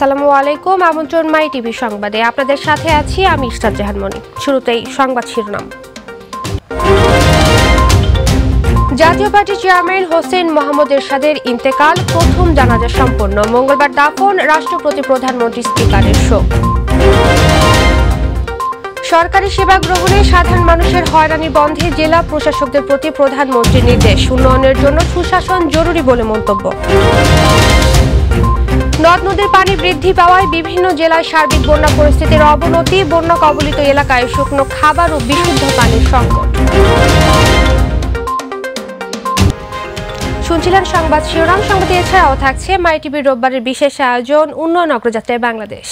আসসালামু আলাইকুম, আমন্ত্রণ মাই টিভি সংবাদে। আপনাদের সাথে আছি আমি ইস্তার জাহান মনি শুরুতেই সংবাদ শিরোনাম। জাতীয় পার্টির চেয়ারম্যান হোসেন মোহাম্মদ এরশাদের ইন্তেকাল, প্রথম জানাজা সম্পন্ন। মঙ্গলবার দাফন, রাষ্ট্রপতি, প্রধানমন্ত্রী, স্পিকারের শোক। সরকারি সেবা গ্রহণে সাধারণ মানুষের হয়রানি বন্ধে জেলা প্রশাসকদের প্রতি প্রধানমন্ত্রীর নির্দেশ। উন্নয়নের জন্য সুশাসন জরুরি বলে মন্তব্য। নদ নদীর পানি বৃদ্ধি পাওয়ায় বিভিন্ন জেলায় সার্বিক বন্যা পরিস্থিতির অবনতি, বন্যা কবলিত এলাকায় শুকনো খাবার ও বিশুদ্ধ পানির সংকট। শুনছিলেন সংবাদ শিরোনাম, সংবাদে এছাড়াও থাকছে মাই টিভির রোববারের বিশেষ আয়োজন, উন্নয়ন অগ্রযাত্রায় বাংলাদেশ।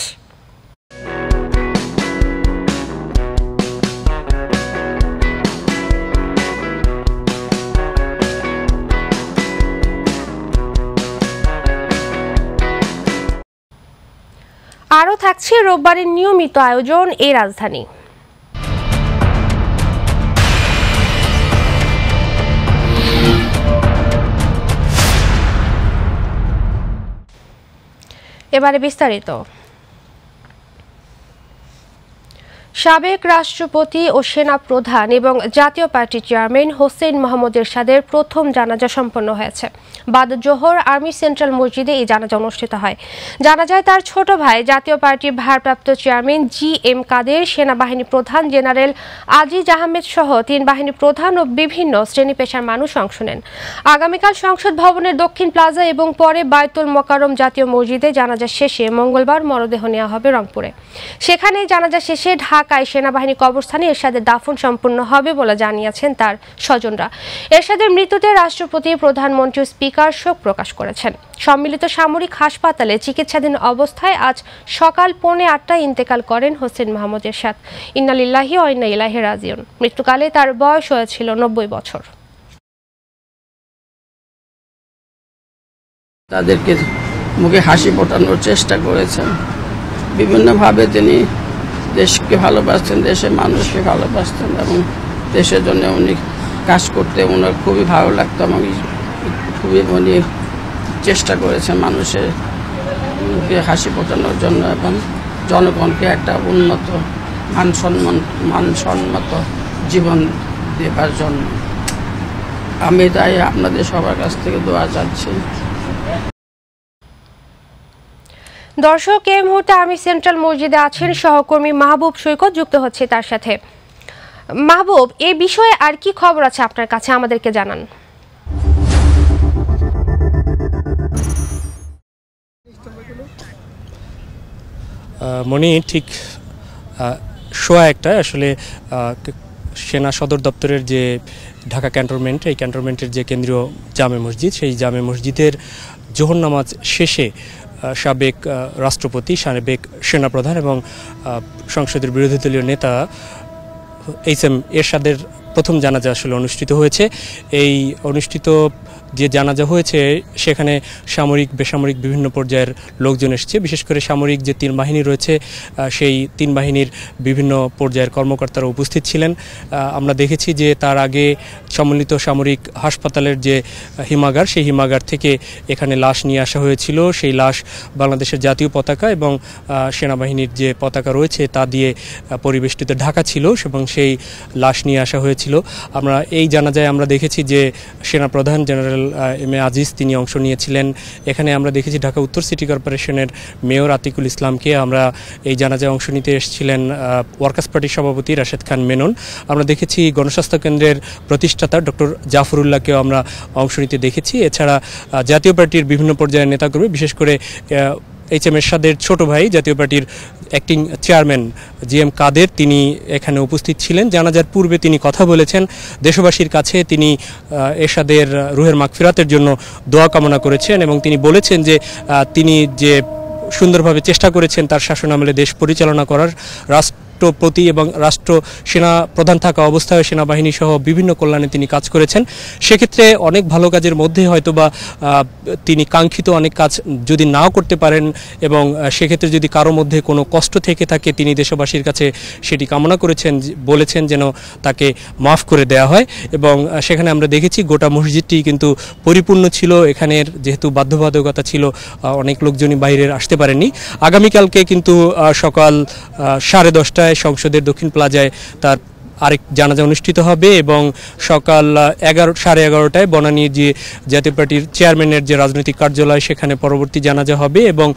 আরও থাকছে রোববারের নিয়মিত আয়োজন এই রাজধানী। এবারে বিস্তারিত। সাবেক রাষ্ট্রপতি ও সেনা প্রধান এবং জাতীয় পার্টির চেয়ারম্যান হোসেন মোহাম্মদ এরশাদের প্রথম জানাজা সম্পন্ন হয়েছে। বাদ জোহর আর্মি সেন্ট্রাল মসজিদে এই জানাজা অনুষ্ঠিত হয়। জানাজায় তার ছোট ভাই, জাতীয় পার্টির ভারপ্রাপ্ত চেয়ারম্যান জি এম কাদের, সেনাবাহিনী প্রধান জেনারেল আজিজ আহমেদ সহ তিন বাহিনী প্রধান ও বিভিন্ন শ্রেণি পেশার মানুষ অংশ নেন। আগামীকাল সংসদ ভবনের দক্ষিণ প্লাজা এবং পরে বায়তুল মোকারম জাতীয় মসজিদে জানাজা শেষে মঙ্গলবার মরদেহ নেওয়া হবে রংপুরে। সেখানে জানাজা শেষে ঢাকায় সেনাবাহিনী কবরস্থানে এরশাদের দাফন সম্পূর্ণ হবে বলে জানিয়েছেন তার স্বজনরা। এরশাদের মৃত্যুতে রাষ্ট্রপতি, প্রধানমন্ত্রী স্পিকার শোক প্রকাশ করেছেন। সম্মিলিত সামরিক হাসপাতালে চিকিৎসাধীন অবস্থায় আজ সকাল পৌনে আটটায় ইন্তেকাল করেন হোসেন মাহমুদ এরশাদ। ইন্নালিল্লাহি ও ইন্না ইলাহি রাজিউন। মৃত্যুকালে তার বয়স হয়েছিল নব্বই বছর। তাদেরকে মুখে হাসি ফোটানোর চেষ্টা করেছেন। বিভিন্নভাবে তিনি দেশকে ভালোবাসতেন, দেশের মানুষকে ভালোবাসতেন এবং দেশের জন্য উনি কাজ করতে ওনার খুবই ভালো লাগতো এবং খুবই উনি চেষ্টা করেছেন মানুষের হাসি ফোটানোর জন্য এবং জনগণকে একটা উন্নত মানসম্মান মানসম্মত জীবন দেবার জন্য। আমি তাই আপনাদের সবার কাছ থেকে দোয়া চাচ্ছি। দর্শক, এই মুহূর্তে আমি সেন্ট্রাল মসজিদে আছেন সহকর্মী মাহবুব সৈকত, যুক্ত হচ্ছে তার সাথে। মাহবুব এই বিষয়ে আর কি খবর আছে আপনার কাছে? আমাদেরকে জানান। মনি, ঠিক শোয়া একটা, আসলে সেনা সদর দপ্তরের যে ঢাকা ক্যান্টনমেন্ট, এই ক্যান্টনমেন্টের যে কেন্দ্রীয় জামে মসজিদ, সেই জামে মসজিদের জোহর নামাজ শেষে সাবেক রাষ্ট্রপতি সাবেক সেনাপ্রধান এবং সংসদের বিরোধী দলীয় নেতা এইচ এম এরশাদের প্রথম জানাজা আসলে অনুষ্ঠিত হয়েছে। এই অনুষ্ঠিত যে জানাজা হয়েছে, সেখানে সামরিক, বেসামরিক বিভিন্ন পর্যায়ের লোকজন এসেছে। বিশেষ করে সামরিক যে তিন বাহিনী রয়েছে সেই তিন বাহিনীর বিভিন্ন পর্যায়ের কর্মকর্তারা উপস্থিত ছিলেন। আমরা দেখেছি যে তার আগে সম্মিলিত সামরিক হাসপাতালের যে হিমাগার, সেই হিমাগার থেকে এখানে লাশ নিয়ে আসা হয়েছিল। সেই লাশ বাংলাদেশের জাতীয় পতাকা এবং সেনাবাহিনীর যে পতাকা রয়েছে, তা দিয়ে পরিবেষ্টিত ঢাকা ছিল এবং সেই লাশ নিয়ে আসা হয়েছিল। আমরা এই জানাজায় আমরা দেখেছি যে সেনাপ্রধান জেনারেল এম এ আজিজ তিনি অংশ নিয়েছিলেন। এখানে আমরা দেখেছি ঢাকা উত্তর সিটি কর্পোরেশনের মেয়র আতিকুল ইসলামকে আমরা এই জানাজায় অংশ নিতে এসেছিলেন ওয়ার্কার্স পার্টির সভাপতি রাশেদ খান মেনন। আমরা দেখেছি গণস্বাস্থ্য কেন্দ্রের প্রতিষ্ঠাতা ডক্টর জাফরুল্লাহকেও আমরা অংশ নিতে দেখেছি। এছাড়া জাতীয় পার্টির বিভিন্ন পর্যায়ের নেতাকর্মী, বিশেষ করে এইচ এম এরশাদের ছোট ভাই জাতীয় পার্টির acting chairman G M Quader তিনি এখানে উপস্থিত ছিলেন। জানাজার পূর্বে তিনি কথা বলেছেন। দেশবাসীর কাছে তিনি এরশাদের রুহের মাগফিরাতের জন্য দোয়া কামনা করেছেন এবং তিনি বলেছেন যে তিনি যে সুন্দরভাবে চেষ্টা করেছেন তার শাসন আমলে দেশ পরিচালনা করার, রাষ্ট্র রাষ্ট্রপতি এবং রাষ্ট্র সেনা প্রধান থাকা অবস্থায় সেনাবাহিনী সহ বিভিন্ন কল্যাণে তিনি কাজ করেছেন। সেক্ষেত্রে অনেক ভালো কাজের মধ্যে হয়তো বা তিনি কাঙ্ক্ষিত অনেক কাজ যদি নাও করতে পারেন এবং সেক্ষেত্রে যদি কারও মধ্যে কোনো কষ্ট থেকে থাকে, তিনি দেশবাসীর কাছে সেটি কামনা করেছেন বলেছেন যেন তাকে মাফ করে দেওয়া হয়। এবং সেখানে আমরা দেখেছি গোটা মসজিদটি কিন্তু পরিপূর্ণ ছিল। এখানের যেহেতু বাধ্যবাধকতা ছিল অনেক লোকজনই বাইরের আসতে পারেননি। আগামীকালকে কিন্তু সকাল সাড়ে দশটায় সংসদের দক্ষিণ প্লাজায় তার আরেক জানাজা অনুষ্ঠিত হবে এবং সকাল এগারো, সাড়ে এগারোটায় বনানী যে জাতীয় পার্টির চেয়ারম্যানের যে রাজনৈতিক কার্যালয়, সেখানে পরবর্তী জানাজা হবে এবং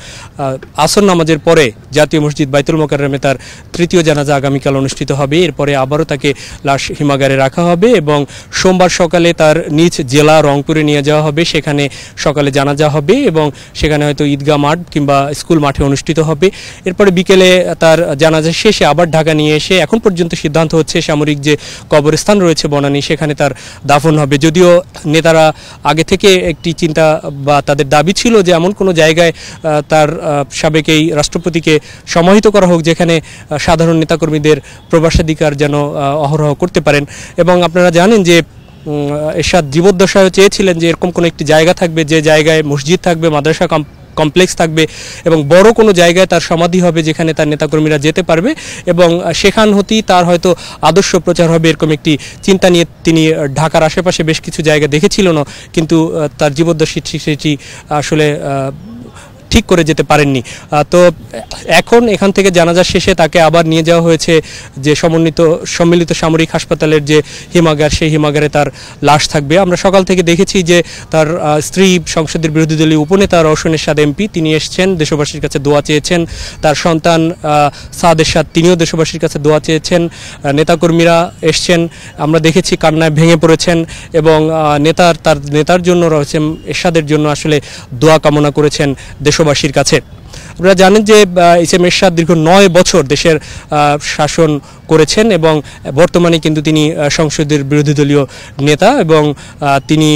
আসর নামাজের পরে জাতীয় মসজিদ বাইতুল মোকাররমে তার তৃতীয় জানাজা আগামীকাল অনুষ্ঠিত হবে। এরপরে আবারও তাকে লাশ হিমাগারে রাখা হবে এবং সোমবার সকালে তার নিজ জেলা রংপুরে নিয়ে যাওয়া হবে। সেখানে সকালে জানাজা হবে এবং সেখানে হয়তো ঈদগাহ মাঠ কিংবা স্কুল মাঠে অনুষ্ঠিত হবে। এরপরে বিকেলে তার জানাজা শেষে আবার ঢাকা নিয়ে এসে এখন পর্যন্ত সিদ্ধান্ত হচ্ছে সামরিক যে কবরস্থান রয়েছে বনানী, সেখানে তার দাফন হবে। যদিও নেতারা আগে থেকে একটি চিন্তা বা তাদের দাবি ছিল যে এমন কোনো জায়গায় তার সাবেক এই রাষ্ট্রপতিকে সমাহিত করা হোক, যেখানে সাধারণ নেতাকর্মীদের প্রবাসাধিকার যেন অহরহ করতে পারেন। এবং আপনারা জানেন যে এরশাদ জীবদ্দশায় চেয়েছিলেন যে এরকম কোনো একটি জায়গা থাকবে, যে জায়গায় মসজিদ থাকবে, মাদ্রাসা কমপ্লেক্স থাকবে এবং বড় কোনো জায়গায় তার সমাধি হবে যেখানে তার নেতাকর্মীরা যেতে পারবে এবং সেখান হতেই তার হয়তো আদর্শ প্রচার হবে এরকম একটি চিন্তা নিয়ে তিনি ঢাকার আশেপাশে বেশ কিছু জায়গা দেখেছিলেন কিন্তু তার জীবদ্দশী সেটি আসলে ঠিক করে যেতে পারেননি। তো এখন এখান থেকে জানাজা শেষে তাকে আবার নিয়ে যাওয়া হয়েছে যে সমন্বিত সম্মিলিত সামরিক হাসপাতালের যে হিমাগার সেই হিমাগারে তার লাশ থাকবে। আমরা সকাল থেকে দেখেছি যে তার স্ত্রী সংসদের বিরোধী দলীয় উপনেতা রওশন এরশাদ এমপি তিনি এসছেন দেশবাসীর কাছে দোয়া চেয়েছেন। তার সন্তান আহ, সাদ তিনিও দেশবাসীর কাছে দোয়া চেয়েছেন। নেতাকর্মীরা এসছেন। আমরা দেখেছি কান্নায় ভেঙে পড়েছেন এবং নেতার তার নেতার জন্য রয়েছেন এরশাদের জন্য আসলে দোয়া কামনা করেছেন দেশবাসীর কাছে। আপনারা জানেন যে এস এম এরশাদ দীর্ঘ নয় বছর দেশের শাসন করেছেন এবং বর্তমানে কিন্তু তিনি সংসদের বিরোধী দলীয় নেতা এবং তিনি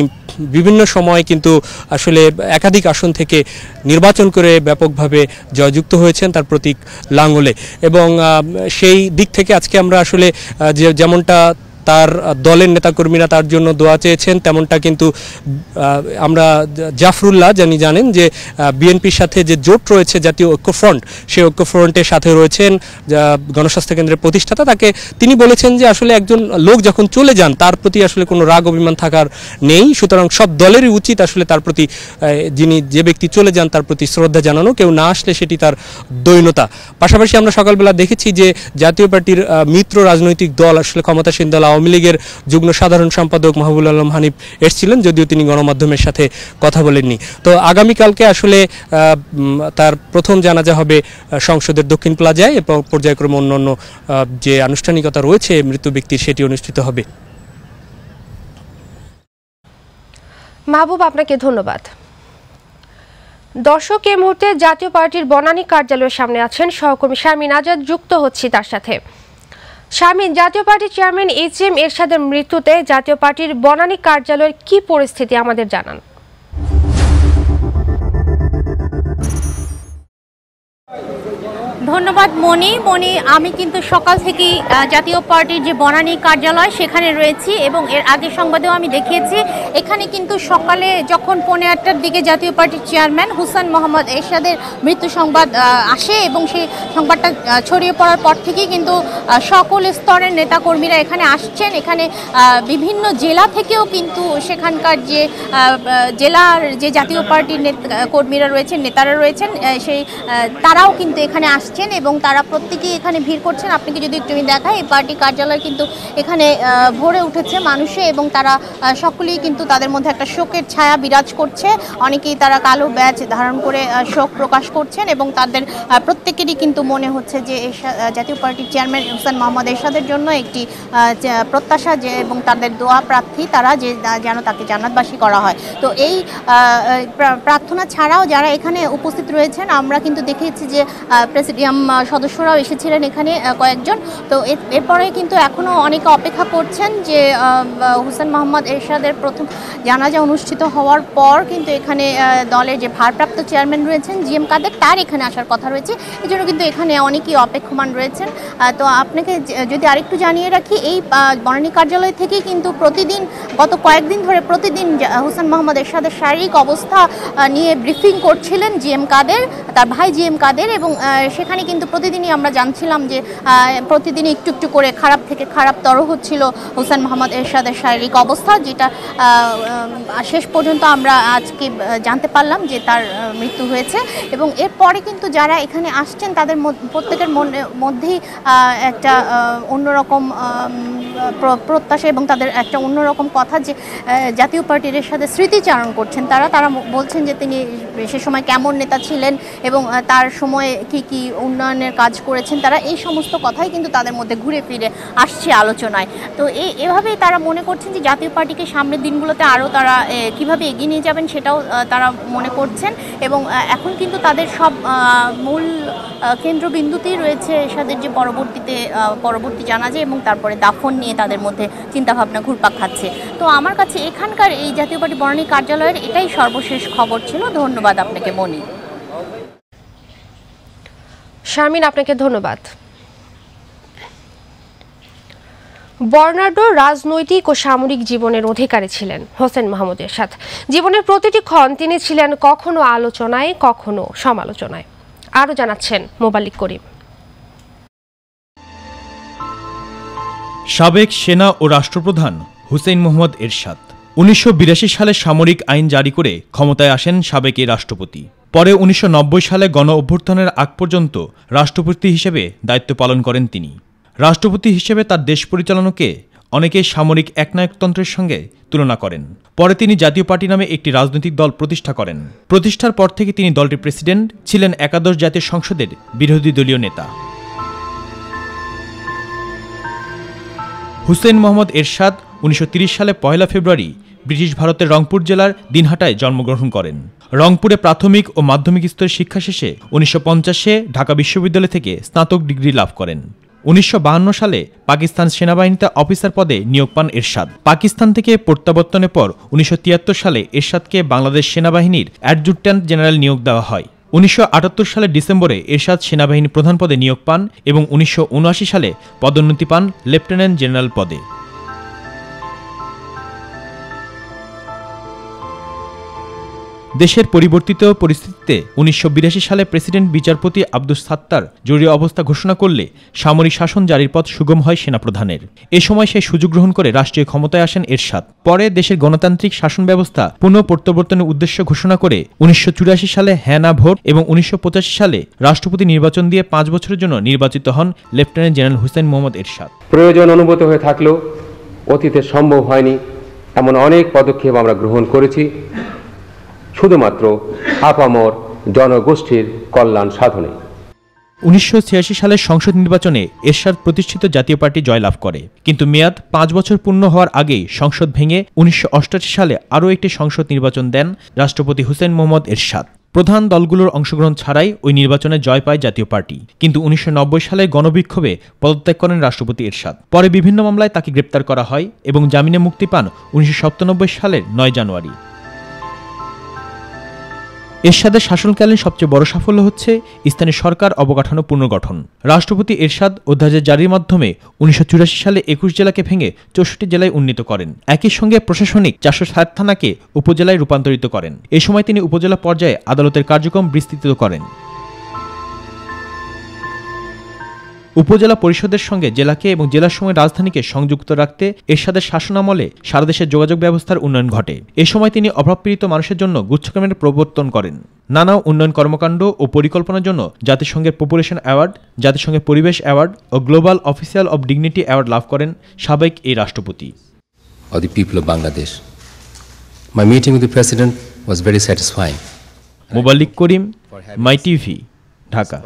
বিভিন্ন সময় কিন্তু আসলে একাধিক আসন থেকে নির্বাচন করে ব্যাপকভাবে জয়যুক্ত হয়েছেন তার প্রতীক লাঙ্গলে এবং সেই দিক থেকে আজকে আমরা আসলে যে যেমনটা তার দলের নেতাকর্মীরা তার জন্য দোয়া চেয়েছেন। তেমনটা কিন্তু আমরা জাফরুল্লাহ জানি জানেন যে বিএনপির সাথে যে জোট রয়েছে, জাতীয় ঐক্যফ্রন্ট সেই ঐক্যফ্রন্টের সাথে রয়েছেন গণস্বাস্থ্য কেন্দ্রের প্রতিষ্ঠাতা। তাকে তিনি বলেছেন যে, আসলে একজন লোক যখন চলে যান, তার প্রতি আসলে কোনো রাগ, অভিমান থাকার নেই। সুতরাং সব দলেরই উচিত আসলে তার প্রতি যিনি যে ব্যক্তি চলে যান, তার প্রতি শ্রদ্ধা জানানো। কেউ না আসলে সেটি তার দৈনতা। পাশাপাশি আমরা সকালবেলা দেখেছি যে, জাতীয় পার্টির মিত্র রাজনৈতিক দল আসলে ক্ষমতাসীন দল আওয়ামী লীগের যুগ্ম সাধারণ সম্পাদক মাহবুল আলম হানিফ এসেছিলেন, যদিও তিনি গণমাধ্যমের সাথে কথা বলেননি। তো আগামীকালকে আসলে তার প্রথম জানাজা হবে সংসদের দক্ষিণ প্লাজায় এবং পর্যায়ক্রমে অন্যান্য যে আনুষ্ঠানিকতা রয়েছে, মৃত ব্যক্তির সেটি অনুষ্ঠিত হবে। মাহবুব, আপনাকে ধন্যবাদ। দর্শক, এই মুহূর্তে জাতীয় পার্টির বনানী কার্যালয়ের সামনে আছেন সহকর্মী শারমিন আজাদ, যুক্ত হচ্ছি তার সাথে। শারমিন জাতীয় পার্টির চেয়ারম্যান এইচ এম এরশাদের মৃত্যুতে জাতীয় পার্টির বনানী কার্যালয়ের কি পরিস্থিতি আমাদের জানান? ধন্যবাদ মনি মনি আমি কিন্তু সকাল থেকেই জাতীয় পার্টির যে বনানী কার্যালয়, সেখানে রয়েছি এবং এর আগে সংবাদেও আমি দেখিয়েছি। এখানে কিন্তু সকালে যখন পৌনে আটটার দিকে জাতীয় পার্টির চেয়ারম্যান হুসান মোহাম্মদ এরশাদের মৃত্যু সংবাদ আসে এবং সেই সংবাদটা ছড়িয়ে পড়ার পর থেকেই কিন্তু সকল স্তরের নেতাকর্মীরা এখানে আসছেন। এখানে বিভিন্ন জেলা থেকেও কিন্তু সেখানকার যে জেলার যে জাতীয় পার্টির কর্মীরা রয়েছেন, নেতারা রয়েছেন সেই তারাও কিন্তু এখানে আসছেন এবং তারা প্রত্যেকেই এখানে ভিড় করছেন। আপনাকে যদি একটু আমি দেখাই এই পার্টি কার্যালয় কিন্তু এখানে ভরে উঠেছে মানুষে এবং তারা সকলেই কিন্তু তাদের মধ্যে একটা শোকের ছায়া বিরাজ করছে। অনেকেই তারা কালো ব্যাচ ধারণ করে শোক প্রকাশ করছেন এবং তাদের প্রত্যেকেরই কিন্তু মনে হচ্ছে যে জাতীয় পার্টির চেয়ারম্যান হোসেন মোহাম্মদ এরশাদের জন্য একটি প্রত্যাশা যে এবং তাদের দোয়া প্রার্থী তারা যে যেন তাকে জান্নাতবাসী করা হয়। তো এই প্রার্থনা ছাড়াও যারা এখানে উপস্থিত রয়েছেন আমরা কিন্তু দেখেছি যে আহ, প্রেসিড- মিডিয়াম সদস্যরাও এসেছিলেন এখানে কয়েকজন। তো এরপরে কিন্তু এখনও অনেকে অপেক্ষা করছেন যে হুসেন মোহাম্মদ এরশাদের প্রথম জানাজা অনুষ্ঠিত হওয়ার পর কিন্তু এখানে দলের যে ভারপ্রাপ্ত চেয়ারম্যান রয়েছেন জি এম কাদের তার এখানে আসার কথা রয়েছে। এই জন্য কিন্তু এখানে অনেকেই অপেক্ষমান রয়েছেন। তো আপনাকে যদি আরেকটু জানিয়ে রাখি এই বনানী কার্যালয় থেকেই কিন্তু প্রতিদিন গত কয়েকদিন ধরে প্রতিদিন হুসেন মোহাম্মদ এরশাদের শারীরিক অবস্থা নিয়ে ব্রিফিং করছিলেন জি এম কাদের তার ভাই জি এম কাদের এবং আহ, সেখানে কিন্তু প্রতিদিনই আমরা জানছিলাম যে প্রতিদিনই একটু একটু করে খারাপ থেকে খারাপতর হচ্ছিল হুসেন মোহাম্মদ এরশাদের শারীরিক অবস্থা, যেটা শেষ পর্যন্ত আমরা আজকে জানতে পারলাম যে তার মৃত্যু হয়েছে। এবং এরপরে কিন্তু যারা এখানে আসছেন, তাদের প্রত্যেকের মধ্যেই একটা অন্যরকম প্র- প্রত্যাশা এবং তাদের একটা অন্যরকম কথা যে জাতীয় পার্টির সাথে স্মৃতিচারণ করছেন তারা। তারা বলছেন যে তিনি সে সময় কেমন নেতা ছিলেন এবং তার সময়ে কি কি উন্নয়নের কাজ করেছেন, তারা এই সমস্ত কথাই কিন্তু তাদের মধ্যে ঘুরে ফিরে আসছে আলোচনায়। তো এই এভাবেই তারা মনে করছেন যে জাতীয় পার্টিকে সামনের দিনগুলোতে আরও তারা কীভাবে এগিয়ে নিয়ে যাবেন সেটাও তারা মনে করছেন এবং এখন কিন্তু তাদের সব মূল কেন্দ্রবিন্দুতেই রয়েছে এরশাদের যে পরবর্তীতে পরবর্তী জানাজে এবং তারপরে দাফন নিয়ে তাদের মধ্যে চিন্তাভাবনা ঘুরপাক খাচ্ছে। তো আমার কাছে এখানকার এই জাতীয় পার্টি বনানী কার্যালয়ের এটাই সর্বশেষ খবর ছিল। ধন্যবাদ আপনাকে, মনি। শারমিন, আপনাকে ধন্যবাদ। বর্নার্ডো রাজনৈতিক ও সামরিক জীবনের অধিকারী ছিলেন হোসেন মাহমুদ এরশাদ। জীবনের প্রতিটি ক্ষণ তিনি ছিলেন কখনো আলোচনায়, কখনো সমালোচনায়। আরও জানাচ্ছেন মোবালিক করিম। সাবেক সেনা ও রাষ্ট্রপ্রধান হুসেইন মোহাম্মদ এরশাদ। উনিশশো বিরাশি সালে সামরিক আইন জারি করে ক্ষমতায় আসেন সাবেক রাষ্ট্রপতি। পরে উনিশশো নব্বই সালে গণ অভ্যুত্থানের আগ পর্যন্ত রাষ্ট্রপতি হিসেবে দায়িত্ব পালন করেন তিনি। রাষ্ট্রপতি হিসেবে তার দেশ পরিচালনাকে অনেকে সামরিক একনায়কতন্ত্রের সঙ্গে তুলনা করেন। পরে তিনি জাতীয় পার্টি নামে একটি রাজনৈতিক দল প্রতিষ্ঠা করেন। প্রতিষ্ঠার পর থেকে তিনি দলটির প্রেসিডেন্ট ছিলেন একাদশ জাতীয় সংসদের বিরোধী দলীয় নেতা। হুসেন মোহাম্মদ এরশাদ উনিশশো সালে পয়লা ফেব্রুয়ারি ব্রিটিশ ভারতের রংপুর জেলার দিনহাটায় জন্মগ্রহণ করেন। রংপুরে প্রাথমিক ও মাধ্যমিক স্তরের শিক্ষা শেষে উনিশশো ঢাকা বিশ্ববিদ্যালয় থেকে স্নাতক ডিগ্রি লাভ করেন। উনিশশো সালে পাকিস্তান সেনাবাহিনীতে অফিসার পদে নিয়োগ পান এরশাদ। পাকিস্তান থেকে প্রত্যাবর্তনের পর উনিশশো তিয়াত্তর সালে এরশাদকে বাংলাদেশ সেনাবাহিনীর অ্যাডজুট্যান্ট জেনারেল নিয়োগ দেওয়া হয়। উনিশশো আটাত্তর সালের ডিসেম্বরে এরশাদ সেনাবাহিনী প্রধান পদে নিয়োগ পান এবং উনিশশো উনআশি সালে পদোন্নতি পান লেফটেন্যান্ট জেনারেল পদে। দেশের পরিবর্তিত পরিস্থিতিতে উনিশশো বিরাশি সালে প্রেসিডেন্ট বিচারপতি আব্দুস সাত্তার জরুরি অবস্থা ঘোষণা করলে সামরিক শাসন জারির পথ সুগম হয় সেনাপ্রধানের। এ সময় সেই সুযোগ গ্রহণ করে রাষ্ট্রীয় ক্ষমতায় আসেন এরশাদ। পরে দেশের গণতান্ত্রিক শাসন ব্যবস্থা পুনঃ প্রত্যাবর্তনের উদ্দেশ্য ঘোষণা করে উনিশশো চুরাশি সালে হ্যাঁ না ভোট এবং উনিশশো পঁচাশি সালে রাষ্ট্রপতি নির্বাচন দিয়ে পাঁচ বছরের জন্য নির্বাচিত হন লেফটেন্যান্ট জেনারেল হুসেন মোহাম্মদ এরশাদ। প্রয়োজন অনুভূত হয়ে থাকলেও অতীতে সম্ভব হয়নি এমন অনেক পদক্ষেপ আমরা গ্রহণ করেছি। শুধুমাত্র আপামর জনগোষ্ঠীর কল্যাণ সাধনে। উনিশশো সালের সংসদ নির্বাচনে এরশাদ প্রতিষ্ঠিত জাতীয় পার্টি জয়লাভ করে। কিন্তু মেয়াদ পাঁচ বছর পূর্ণ হওয়ার আগেই সংসদ ভেঙে উনিশশো সালে আরও একটি সংসদ নির্বাচন দেন রাষ্ট্রপতি হুসেন মোহাম্মদ এরশাদ। প্রধান দলগুলোর অংশগ্রহণ ছাড়াই ওই নির্বাচনে জয় পায় জাতীয় পার্টি। কিন্তু উনিশশো নব্বই সালে গণবিক্ষোভে পদত্যাগ করেন রাষ্ট্রপতি এরশাদ। পরে বিভিন্ন মামলায় তাকে গ্রেপ্তার করা হয় এবং জামিনে মুক্তি পান উনিশশো সাতানব্বই সালের নয় জানুয়ারি। এরশাদের শাসনকালীন সবচেয়ে বড় সাফল্য হচ্ছে স্থানীয় সরকার অবকাঠামো পুনর্গঠন। রাষ্ট্রপতি এরশাদ অধ্যাদেশ জারির মাধ্যমে উনিশশো চুরাশি সালে একুশ জেলাকে ভেঙে চৌষট্টি জেলায় উন্নীত করেন। একই সঙ্গে প্রশাসনিক চারশো ষাট থানাকে উপজেলায় রূপান্তরিত করেন। এ সময় তিনি উপজেলা পর্যায়ে আদালতের কার্যক্রম বিস্তৃত করেন। উপজেলা পরিষদের সঙ্গে জেলাকে এবং জেলার সঙ্গে রাজধানীকে সংযুক্ত রাখতে এরশাদের শাসনামলে সারা দেশের যোগাযোগ ব্যবস্থার উন্নয়ন ঘটে এ সময় তিনি অভাবপীড়িত মানুষের জন্য গুচ্ছক্রমের প্রবর্তন করেন নানা উন্নয়ন কর্মকাণ্ড ও পরিকল্পনার জন্য জাতিসংঘের পপুলেশন অ্যাওয়ার্ড জাতিসংঘের পরিবেশ award O global official of dignity award লাভ করেন সাবেক এই রাষ্ট্রপতি Bangladesh. My meeting with the President was very satisfying. Moballik Karim my TV Dhaka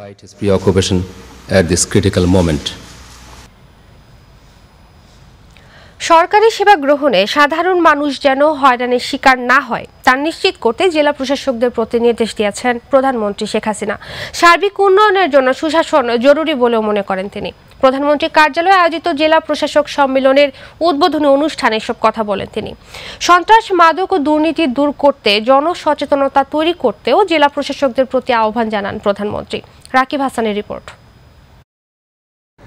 at this critical moment. সরকারি সেবা গ্রহণে সাধারণ মানুষ যেন হয়রানির শিকার না হয়, তা নিশ্চিত করতে জেলা প্রশাসকদের প্রতি নির্দেশ দিয়েছেন প্রধানমন্ত্রী শেখ হাসিনা। সার্বিক উন্নয়নের জন্য সুশাসন জরুরি বলেও মনে করেন তিনি। প্রধানমন্ত্রী কার্যালয়ে আয়োজিত জেলা প্রশাসক সম্মেলনের উদ্বোধনী অনুষ্ঠানে এসব কথা বলেন তিনি। সন্ত্রাস, মাদক ও দুর্নীতি দূর করতে, জনসচেতনতা তৈরি করতেও জেলা প্রশাসকদের প্রতি আহ্বান জানান প্রধানমন্ত্রী। রাকিব হাসানের রিপোর্ট।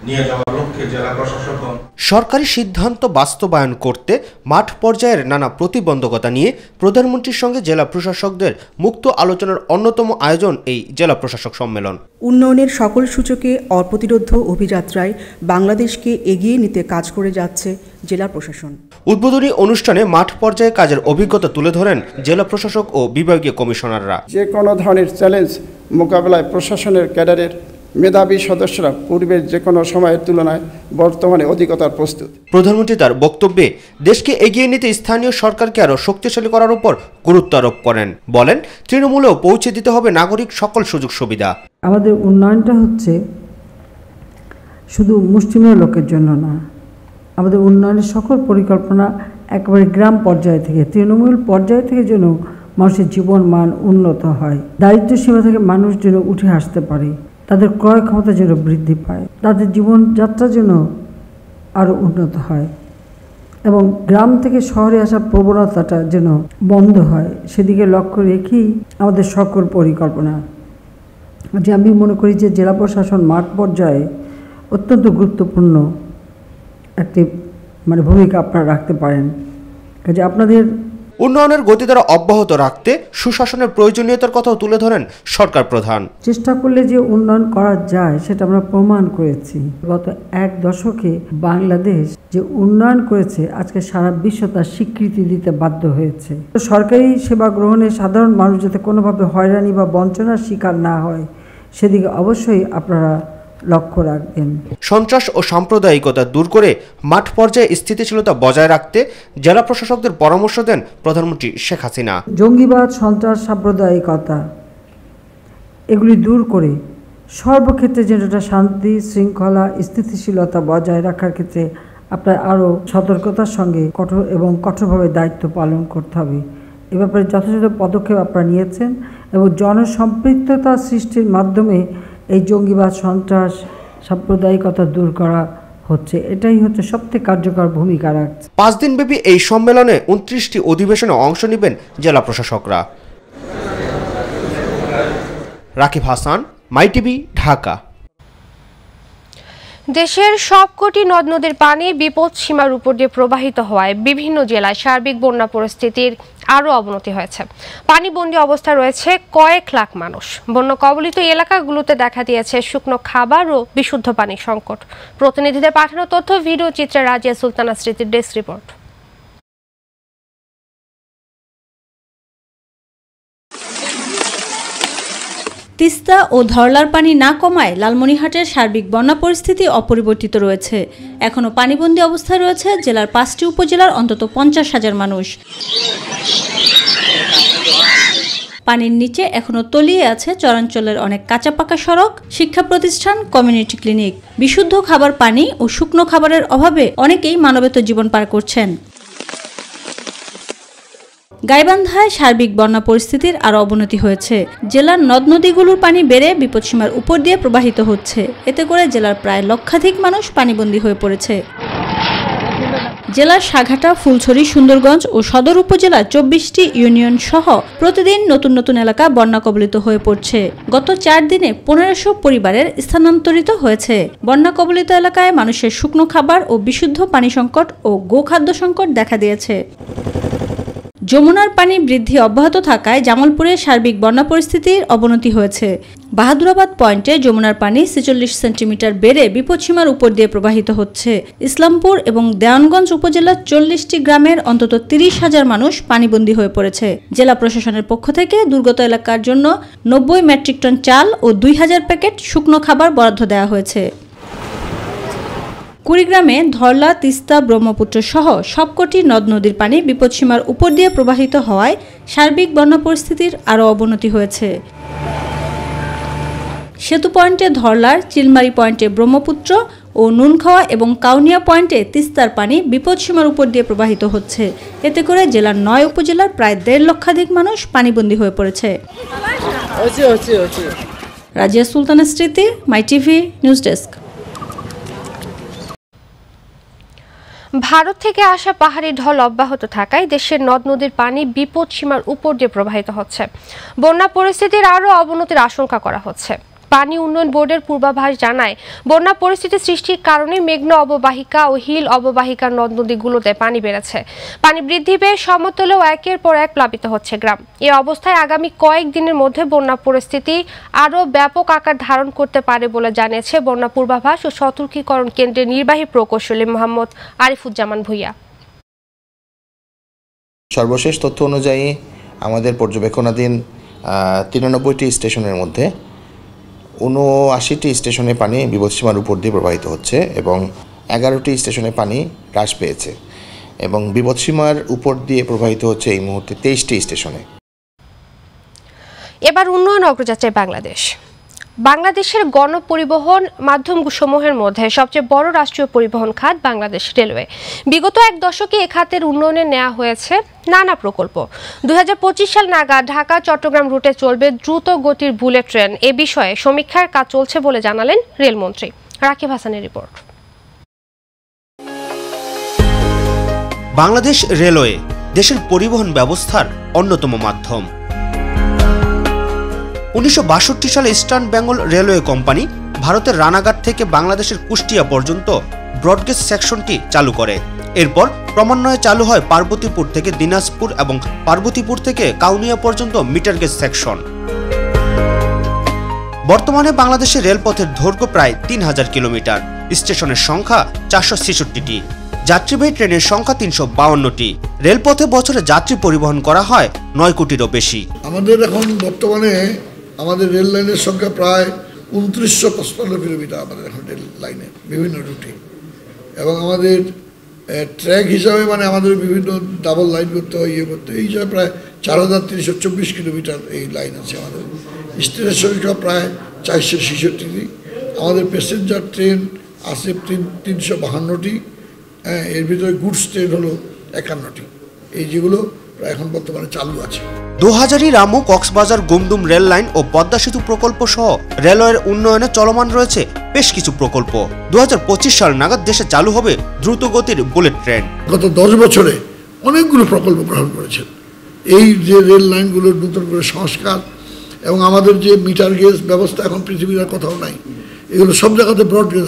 নিয়ে যাওয়ার লক্ষ্যে জেলা প্রশাসকগণ সরকারি সিদ্ধান্ত বাস্তবায়ন করতে মাঠ পর্যায়ের নানা প্রতিবন্ধকতা নিয়ে প্রধানমন্ত্রীর সঙ্গে জেলা প্রশাসকদের মুক্ত আলোচনার অন্যতম আয়োজন এই জেলা প্রশাসক সম্মেলন। উন্নয়নের সকল সূচকে অপ্রতিরোধ অভিযাত্রায় বাংলাদেশকে এগিয়ে নিতে কাজ করে যাচ্ছে জেলা প্রশাসন। উদ্বোধনী অনুষ্ঠানে মাঠ পর্যায়ে কাজের অভিজ্ঞতা তুলে ধরেন জেলা প্রশাসক ও বিভাগীয় কমিশনাররা। যে কোনো ধরনের চ্যালেঞ্জ মোকাবেলায় প্রশাসনের ক্যাডারের মেধাবী সদস্যরা পূর্বের যে কোনো সময়ের তুলনায় বর্তমানে অধিকতার প্রস্তুত। প্রধানমন্ত্রী তার বক্তব্যে দেশকে এগিয়ে নিতে স্থানীয় সরকারকে আরও শক্তিশালী করার উপর গুরুত্ব আরোপ করেন। বলেন তৃণমূলেও পৌঁছে দিতে হবে নাগরিক সকল সুযোগ সুবিধা। আমাদের উন্নয়নটা হচ্ছে শুধু মুষ্টিমেয় লোকের জন্য না আমাদের উন্নয়নের সকল পরিকল্পনা একেবারে গ্রাম পর্যায় থেকে তৃণমূল পর্যায় থেকে যেন মানুষের জীবন মান উন্নত হয় দারিদ্র সীমা থেকে মানুষ যেন উঠে আসতে পারে। তাদের ক্রয় ক্ষমতা যেন বৃদ্ধি পায়, তাদের জীবনযাত্রা যেন আরও উন্নত হয় এবং গ্রাম থেকে শহরে আসা প্রবণতাটা যেন বন্ধ হয়, সেদিকে লক্ষ্য রেখেই আমাদের সকল পরিকল্পনা। যে আমি মনে করি যে জেলা প্রশাসন মাঠ পর্যায়ে অত্যন্ত গুরুত্বপূর্ণ একটি মানে ভূমিকা আপনারা রাখতে পারেন। কাজে আপনাদের উন্নয়নের গতিধারা অব্যাহত রাখতে সুশাসনের প্রয়োজনীয়তার কথাও তুলে ধরেন সরকার প্রধান। চেষ্টা করলে যে উন্নয়ন করা যায়, সেটা আমরা প্রমাণ করেছি। গত এক দশকে বাংলাদেশ যে উন্নয়ন করেছে, আজকে সারা বিশ্ব তার স্বীকৃতি দিতে বাধ্য হয়েছে। সরকারি সেবা গ্রহণে সাধারণ মানুষ যাতে কোনোভাবে হয়রানি বা বঞ্চনার শিকার না হয়, সেদিকে অবশ্যই আপনারা লক্ষ্য রাখবেন। সন্ত্রাস ও সাম্প্রদায়িকতা দূর করে মাঠ পর্যায়ে স্থিতিশীলতা বজায় রাখতে জেলা প্রশাসকদের পরামর্শ দেন প্রধানমন্ত্রী শেখ হাসিনা। জঙ্গিবাদ সন্ত্রাস সাম্প্রদায়িকতা এগুলি দূর করে সর্বক্ষেত্রে যেটা শান্তি শৃঙ্খলা স্থিতিশীলতা বজায় রাখার ক্ষেত্রে আপনার আরও সতর্কতার সঙ্গে কঠোর এবং কঠোরভাবে দায়িত্ব পালন করতে হবে। এ ব্যাপারে যথাযথ পদক্ষেপ আপনারা নিয়েছেন এবং জনসম্পৃক্ততা সৃষ্টির মাধ্যমে এই জঙ্গিবাদ, সন্ত্রাস, সাম্প্রদায়িকতা দূর করা হচ্ছে। এটাই হচ্ছে সবথেকে কার্যকর ভূমিকা রাখছে। পাঁচ দিনব্যাপী এই সম্মেলনে উনত্রিশটি অধিবেশনে অংশ নেবেন জেলা প্রশাসকরা। Rakib Hasan, my TV, Dhaka. দেশের সবকটি নদ নদীর পানি বিপদ সীমার উপর দিয়ে প্রবাহিত হওয়ায় বিভিন্ন জেলায় সার্বিক বন্যা পরিস্থিতির আরও অবনতি হয়েছে। পানিবন্দী অবস্থা রয়েছে কয়েক লাখ মানুষ। বন্য কবলিত এলাকাগুলোতে দেখা দিয়েছে শুকনো খাবার ও বিশুদ্ধ পানির সংকট। প্রতিনিধিদের পাঠানো তথ্য, ভিডিও চিত্রে রাজিয়া সুলতানা স্মৃতির ডেস্ক রিপোর্ট। তিস্তা ও ধরলার পানি না কমায় লালমনিরহাটের সার্বিক বন্যা পরিস্থিতি অপরিবর্তিত রয়েছে। এখনও পানিবন্দী অবস্থায় রয়েছে জেলার পাঁচটি উপজেলার অন্তত পঞ্চাশ হাজার মানুষ। পানির নিচে এখনও তলিয়ে আছে চরাঞ্চলের অনেক কাঁচা পাকা সড়ক, শিক্ষা প্রতিষ্ঠান, কমিউনিটি ক্লিনিক। বিশুদ্ধ খাবার পানি ও শুকনো খাবারের অভাবে অনেকেই মানবেত জীবন পার করছেন। গাইবান্ধায় সার্বিক বন্যা পরিস্থিতির আরও অবনতি হয়েছে। জেলার নদ নদীগুলোর পানি বেড়ে বিপদসীমার উপর দিয়ে প্রবাহিত হচ্ছে। এতে করে জেলার প্রায় লক্ষাধিক মানুষ পানিবন্দী হয়ে পড়েছে। জেলার সাঘাটা ফুলছড়ি, সুন্দরগঞ্জ ও সদর উপজেলার চব্বিশটি ইউনিয়ন সহ প্রতিদিন নতুন নতুন এলাকা বন্যা কবলিত হয়ে পড়ছে। গত চার দিনে পনেরোশো পরিবারের স্থানান্তরিত হয়েছে। বন্যা কবলিত এলাকায় মানুষের শুকনো খাবার ও বিশুদ্ধ পানি সংকট ও গোখাদ্য সংকট দেখা দিয়েছে। যমুনার পানি বৃদ্ধি অব্যাহত থাকায় জামালপুরে সার্বিক বন্যা পরিস্থিতির অবনতি হয়েছে। বাহাদুরাবাদ পয়েন্টে যমুনার পানি ছেচল্লিশ সেন্টিমিটার বেড়ে বিপদসীমার উপর দিয়ে প্রবাহিত হচ্ছে। ইসলামপুর এবং দেওয়ানগঞ্জ উপজেলার চল্লিশটি গ্রামের অন্তত তিরিশ হাজার মানুষ পানিবন্দী হয়ে পড়েছে। জেলা প্রশাসনের পক্ষ থেকে দুর্গত এলাকার জন্য নব্বই মেট্রিক টন চাল ও দুই হাজার প্যাকেট শুকনো খাবার বরাদ্দ দেওয়া হয়েছে। কুড়িগ্রামে ধরলা তিস্তা ব্রহ্মপুত্র সহ সবকটি নদ নদীর পানি বিপদসীমার উপর দিয়ে প্রবাহিত হওয়ায় সার্বিক বন্যা পরিস্থিতির আরও অবনতি হয়েছে। সেতু পয়েন্টে ধরলার চিলমারি পয়েন্টে ব্রহ্মপুত্র ও নুনখাওয়া এবং কাউনিয়া পয়েন্টে তিস্তার পানি বিপদসীমার উপর দিয়ে প্রবাহিত হচ্ছে। এতে করে জেলার নয় উপজেলার প্রায় দেড় লক্ষাধিক মানুষ পানিবন্দী হয়ে পড়েছে। রাজিয়া সুলতানের Smriti my TV news desk. Bharat থেকে আসা পাহাড়ি ঢল অব্যাহত থাকায় দেশের নদ নদীর পানি বিপদ সীমার উপর দিয়ে প্রবাহিত হচ্ছে। বন্যা পরিস্থিতির আরও অবনতির আশঙ্কা করা হচ্ছে। পানি উন্নয়ন বোর্ডের পূর্বাভাস জানায়, বন্যা পরিস্থিতি সৃষ্টির কারণে মেঘনা অববাহিকা ও হিল অববাহিকার নদ নদীগুলোতে পানি বেড়েছে। পানি বৃদ্ধি পেয়ে সমতলেও একের পর এক প্লাবিত হচ্ছে গ্রাম। এই অবস্থায় আগামী কয়েক দিনের মধ্যে বন্যা পরিস্থিতি আরও ব্যাপক আকার ধারণ করতে পারে বলে জানিয়েছে বন্যা পূর্বাভাস ও সতর্কীকরণ কেন্দ্রের নির্বাহী প্রকৌশলী মোহাম্মদ আরিফুজ্জামান ভুইয়া। সর্বশেষ তথ্য অনুযায়ী আমাদের পর্যবেক্ষণাধীন তিরানব্বইটি স্টেশনের মধ্যে উনআশিটি স্টেশনে পানি বিপদসীমার উপর দিয়ে প্রবাহিত হচ্ছে এবং এগারোটি স্টেশনে পানি হ্রাস পেয়েছে এবং বিপদসীমার উপর দিয়ে প্রবাহিত হচ্ছে এই মুহূর্তে তেইশটি স্টেশনে। এবার উন্নয়ন অগ্রযাত্রায় বাংলাদেশ। বাংলাদেশের গণপরিবহন মাধ্যমসমূহের মধ্যে সবচেয়ে বড় রাষ্ট্রীয় পরিবহন খাত বাংলাদেশ রেলওয়ে। বিগত এক দশকে এ খাতের উন্নয়নে নেওয়া হয়েছে নানা প্রকল্প। দু হাজার পঁচিশ সাল নাগাদ ঢাকা, চট্টগ্রাম রুটে চলবে দ্রুত গতির বুলেট ট্রেন। এ বিষয়ে সমীক্ষার কাজ চলছে বলে জানালেন রেলমন্ত্রী। রাকিব হাসানের রিপোর্ট। বাংলাদেশ রেলওয়ে দেশের পরিবহন ব্যবস্থার অন্যতম মাধ্যম। উনিশশো বাষট্টি সালে ইস্টার্ন বেঙ্গল রেলওয়ে কোম্পানি ভারতের রানাঘাট থেকে বাংলাদেশের কুষ্টিয়া পর্যন্ত ব্রডগেজ সেকশনটি চালু করে। এরপর ক্রমান্বয়ে চালু হয় পার্বতীপুর থেকে দিনাজপুর এবং পার্বতীপুর থেকে কাউনিয়া পর্যন্ত মিটার গেজ সেকশন। বর্তমানে বাংলাদেশের রেলপথের দৈর্ঘ্য প্রায় তিন হাজার কিলোমিটার, স্টেশনের সংখ্যা চারশো ছেষট্টিটি, যাত্রীবাহী ট্রেনের সংখ্যা তিনশো বাউন্নটি। রেলপথে বছরে যাত্রী পরিবহন করা হয় নয় কোটিরও বেশি। আমাদের এখন বর্তমানে আমাদের রেল লাইনের সংখ্যা প্রায় উনত্রিশশো পঁচপান্ন কিলোমিটার আমাদের এখন রেল লাইনে, বিভিন্ন রুটে। এবং আমাদের ট্র্যাক হিসাবে মানে আমাদের বিভিন্ন ডাবল লাইন করতে হয় ইয়ে করতে হয়, এই হিসাবে প্রায় চার হাজার তিনশো চব্বিশ কিলোমিটার এই লাইন আছে আমাদের। স্টেনের সংখ্যা প্রায় চারশো ছেষট্টিটি। আমাদের প্যাসেঞ্জার ট্রেন আছে তিন, তিনশো বাহান্নটি। হ্যাঁ এর ভিতরে গুডস ট্রেন হলো একান্নটি। এই যেগুলো এখন বর্তমানে চালু আছে। দোহাজারি রামু কক্সবাজার গুমদুম রেল লাইন ও পদ্মা সেতু প্রকল্প সহ রেলওয়ের উন্নয়নে চলমান রয়েছে বেশ কিছু প্রকল্প। দু সাল নাগাদ দেশে চালু হবে দ্রুত গতির বুলেট ট্রেন। গত দশ বছরে অনেকগুলো প্রকল্প গ্রহণ করেছেন। এই যে রেল লাইনগুলোর নতুন করে সংস্কার এবং আমাদের যে মিটার গেজ ব্যবস্থা এখন পৃথিবীর কোথাও নাই এগুলো সব জায়গাতে ব্রড গেজ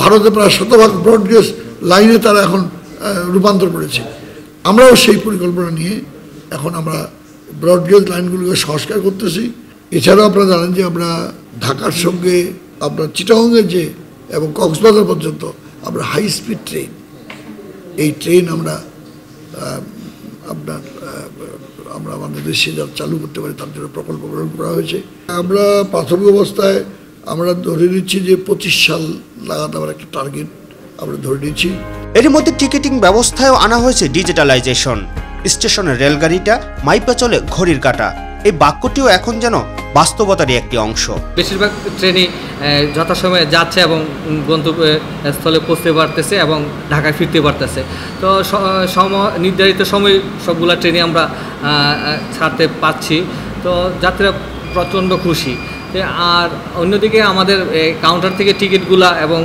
ভারতে প্রায় শতভাগ ব্রড গেজ লাইনে তারা এখন রূপান্তর করেছে। আমরাও সেই পরিকল্পনা নিয়ে এখন আমরা ব্রডগেজ লাইনগুলোকে সংস্কার করতেছি। এছাড়াও আপনারা জানেন যে আমরা ঢাকার সঙ্গে আপনার চিটাগংয়ের যে এবং কক্সবাজার পর্যন্ত আমরা হাই স্পিড ট্রেন এই ট্রেন আমরা আপনার আমরা আমাদের দেশে যা চালু করতে পারি তার জন্য প্রকল্প গ্রহণ করা হয়েছে। আমরা প্রাথমিক অবস্থায় আমরা ধরে নিচ্ছি যে পঁচিশ সাল লাগাত আমরা একটা টার্গেট আমরা ধরে নিচ্ছি। এর মধ্যে টিকিটিং ব্যবস্থায়ও আনা হয়েছে ডিজিটালাইজেশন স্টেশনের রেলগাড়িটা মাইপে চলে ঘড়ির কাটা। এই বাক্যটিও এখন যেন বাস্তবতারই একটি অংশ। বেশিরভাগ ট্রেনই যথাসময়ে যাচ্ছে এবং গন্তব্য স্থলে পৌঁছতে পারতেছে এবং ঢাকায় ফিরতে পারতেছে। তো সময়, নির্ধারিত সময় সবগুলা ট্রেনে আমরা ছাড়তে পাচ্ছি তো যাত্রীরা প্রচণ্ড খুশি। আর অন্যদিকে আমাদের কাউন্টার থেকে টিকিটগুলা এবং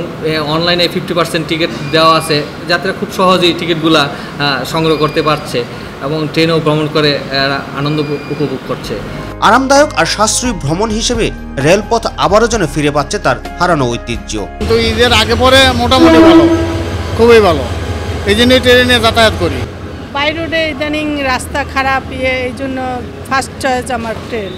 অনলাইনে ফিফটি পার্সেন্ট টিকিট দেওয়া আছে যাত্রীরা খুব সহজেই টিকিটগুলা সংগ্রহ করতে পারছে এবং ট্রেনেও ভ্রমণ করে আনন্দ উপভোগ করছে। আরামদায়ক আর সাশ্রয়ী ভ্রমণ হিসেবে রেলপথ আবারও যেন ফিরে পাচ্ছে তার হারানো ঐতিহ্য। কিন্তু ঈদের আগে পরে মোটামুটি ভালো খুবই ভালো। এই জন্যই ট্রেনে যাতায়াত করি। বাই রোডে ইদানিং রাস্তা খারাপ ইয়ে এই জন্য ফার্স্ট চয়েস আমার ট্রেন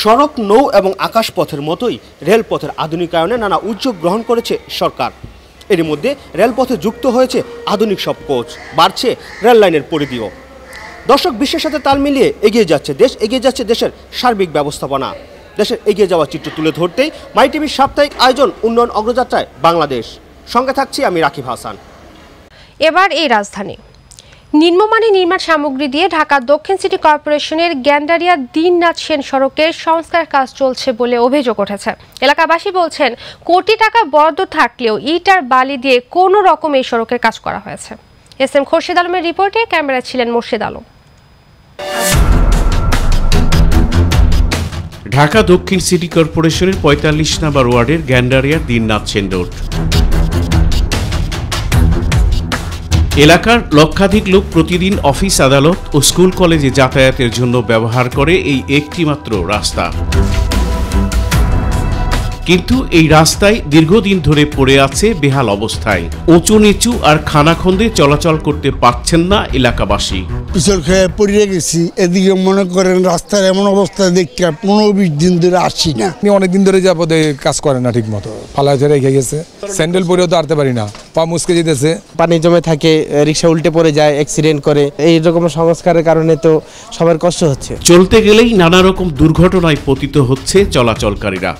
সড়ক, নৌ এবং আকাশপথের মতোই রেলপথের আধুনিকায়নে নানা উদ্যোগ গ্রহণ করেছে সরকার। এর মধ্যে রেলপথে যুক্ত হয়েছে আধুনিক সব কোচ, বাড়ছে রেল লাইনের পরিধিও। দর্শক, বিশ্বের সাথে তাল মিলিয়ে এগিয়ে যাচ্ছে দেশ, এগিয়ে যাচ্ছে দেশের সার্বিক ব্যবস্থাপনা। দেশের এগিয়ে যাওয়া চিত্র তুলে ধরতেই মাই টিভির সাপ্তাহিক আয়োজন উন্নয়ন অগ্রযাত্রায় বাংলাদেশ। সঙ্গে থাকছি আমি রাকিব হাসান। এবার এই রাজধানী। নিম্নমানের নির্মাণ সামগ্রী দিয়ে ঢাকা দক্ষিণ সিটি কর্পোরেশনের গ্যান্ডারিয়া দিননাথ সেন সড়কের সংস্কার কাজ চলছে বলে অভিযোগ উঠেছে। এলাকাবাসী বলছেন, কোটি টাকা বরাদ্দ থাকলেও ইট আর বালি দিয়ে কোনো রকম এই সড়কের কাজ করা হয়েছে। এস এম খোরশেদ আলমের রিপোর্টে ক্যামেরা ছিলেন মোর্শেদ আলম। ঢাকা দক্ষিণ সিটি কর্পোরেশনের পঁয়তাল্লিশ নম্বর ওয়ার্ডের গ্যান্ডারিয়ার দিননাথ সেন রোড। এলাকার লক্ষাধিক লোক প্রতিদিন অফিস আদালত ও স্কুল কলেজে যাতায়াতের জন্য ব্যবহার করে এই একটিমাত্র রাস্তা। কিন্তু এই রাস্তায় দীর্ঘদিন ধরে পড়ে আছে বেহাল অবস্থায়। উঁচু নিচু আর খানাখন্দে চলাচল করতে পারছেন না এলাকাবাসী। পিছল খেয়ে পড়িয়ে গেছি। এদিকে মনে করেন রাস্তার এমন অবস্থা দেখতে পনেরো বিশ দিন ধরে আসছি না। আমি অনেকদিন ধরে যাব কাজ করে না ঠিক মতো ফালা রেখে গেছে। স্যান্ডেল পরেও তো আরতে পারি না। পা মুসকে যেতেছে। পানি জমে থাকে রিক্সা উল্টে পড়ে যায় অ্যাক্সিডেন্ট করে। এই রকম সংস্কারের কারণে তো সবার কষ্ট হচ্ছে। চলতে গেলেই নানা রকম দুর্ঘটনায় পতিত হচ্ছে চলাচলকারীরা।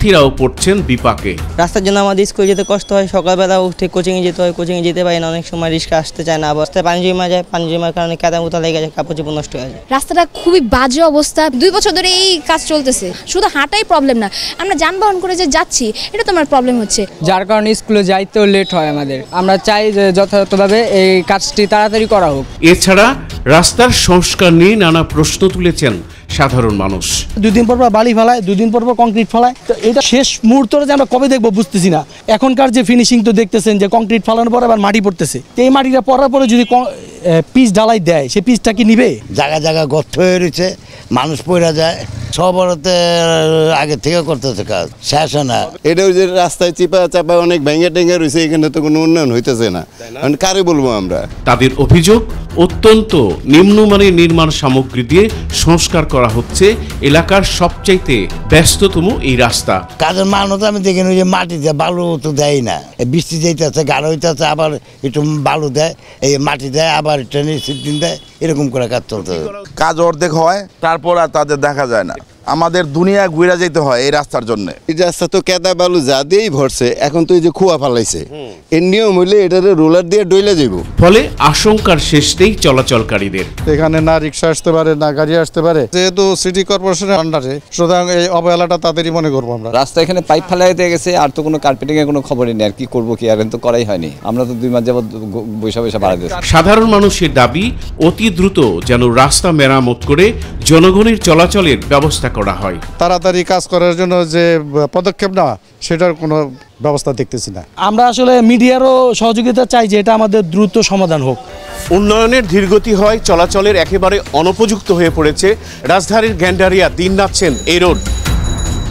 শিক্ষার্থীরাও পড়ছেন বিপাকে। রাস্তার জন্য আমাদের স্কুলে যেতে কষ্ট হয় সকালবেলা উঠে কোচিংয়ে যেতে হয় কোচিংয়ে যেতে পারি না অনেক সময় রিক্সা আসতে চায় না অবস্থায় পানি জমা যায় পানি জমার কারণে কাদা মুতা লেগে যায় কাপড় চোপড় নষ্ট হয়ে যায়। রাস্তাটা খুবই বাজে অবস্থা দুই বছর ধরে এই কাজ চলতেছে শুধু হাঁটাই প্রবলেম না আমরা যানবাহন করে যে যাচ্ছি এটা তো আমার প্রবলেম হচ্ছে। যার কারণে স্কুলে যাইতেও লেট হয় আমাদের আমরা চাই যে যথাযথভাবে এই কাজটি তাড়াতাড়ি করা হোক। এছাড়া রাস্তার সংস্কার নিয়ে নানা প্রশ্ন তুলেছেন সাধারণ মানুষ। দুদিন পর পর বালি ফেলায় দুদিন পর পর কংক্রিট ফেলায়। তো এটা শেষ মুহূর্তটা যে আমরা কবে দেখব বুঝতেছি না। এখনকার যে ফিনিশিং তো দেখতেছেন যে কংক্রিট ফেলানোর পর আবার মাটি পড়তেছে। তো এই মাটিটা পড়ার পরে যদি পিচ ঢালাই দেয় সে পিচটা কি নিবে? জায়গা জায়গা গর্ত হয়ে রয়েছে। মানুষ পড়া যায় সবরতে আগে থেকে করতেছে কাজ শেষ না। এটা ওই যে রাস্তায় চিপা চাপা অনেক ভেঙে টেঙ্গে রয়েছে এখানে তো কোনো উন্নয়ন হইতেছে না। মানে কারে বলব আমরা? তাদের অভিযোগ অত্যন্ত নিম্নমানের নির্মাণ সামগ্রী দিয়ে সংস্কার করা হচ্ছে এলাকার সবচাইতে ব্যস্ততম এই রাস্তা। কাজের মানও তো আমি দেখিনি ওই যে মাটি দেয় বালু তো দেয় না। বৃষ্টি যাইতেছে গাঢ় হইতেছে আবার একটু বালু দেয় এই মাটি দেয় আবার ট্রেনের সিদ্দিন দেয়। এরকম করে কাজ চলতে কাজ অর্ধেক হয় তারপর আর তাদের দেখা যায় না। আমাদের দুনিয়া ঘুরে যেতে হয় এই রাস্তার জন্য। এই রাস্তা তো কেদা বালু যা দিয়েই ভরছে এখন তো এই যে কুয়া ফালাইছে। এর নিয়ম হইলে এটারে রোলার দিয়ে ডইলে যাইব। ফলে আশঙ্কার শেষ নেই চলাচলকারীদের। এখানে না রিক্সা আসতে পারে না গাড়ি আসতে পারে। যেহেতু সিটি কর্পোরেশনের আন্ডারে সুতরাং এই অবহেলাটা তাদেরই মনে করব আমরা। রাস্তা এখানে পাইপ ফেলাই দিয়ে গেছে আর তো কোনো কার্পেটিং এর কোনো খবরই নেই আর কি করব কি? আর তো করাই হয়নি। আমরা তো দুই মাস যাবত বৈশা বৈশা বাড়া দিয়েছি। সাধারণ মানুষের দাবি অতি দ্রুত যেন রাস্তা মেরামত করে জনগণের চলাচলের ব্যবস্থা করা হয়। তাড়াতাড়ি কাজ করার জন্য যে পদক্ষেপ নেওয়া সেটার কোনো ব্যবস্থা দেখতেছি না। আমরা আসলে মিডিয়ারও সহযোগিতা চাই যে এটা আমাদের দ্রুত সমাধান হোক। উন্নয়নের ধীরগতি হয় চলাচলের একেবারে অনুপযুক্ত হয়ে পড়েছে রাজধানীর গ্যান্ডারিয়া দিন নাচ্ছেন এই রোড।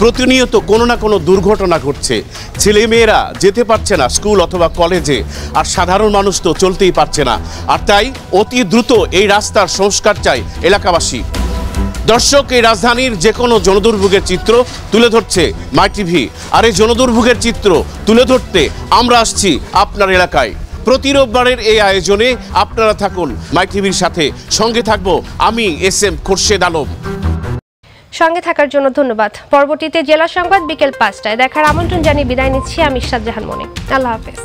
প্রতিনিয়ত কোনো না কোনো দুর্ঘটনা ঘটছে। ছেলেমেয়েরা যেতে পারছে না স্কুল অথবা কলেজে আর সাধারণ মানুষ তো চলতেই পারছে না। আর তাই অতি দ্রুত এই রাস্তার সংস্কার চাই এলাকাবাসী। দর্শক, এই রাজধানীর যে কোনো জনদুর্ভোগের চিত্র তুলে ধরছে মাই টিভি আর এই জনদুর্ভোগের চিত্র তুলে ধরতে আমরা আসছি আপনার এলাকায়। প্রতি রোববারের এই আয়োজনে আপনারা থাকুন। মাই টিভির সাথে সঙ্গে থাকব আমি, এস এম খোরশেদ আলম। সঙ্গে থাকার জন্য ধন্যবাদ। পরবর্তীতে জেলা সংবাদ বিকেল পাঁচটায় দেখার আমন্ত্রণ জানিয়ে বিদায় নিচ্ছি আমি শাহজাহান মনে আল্লাহ হাফেজ।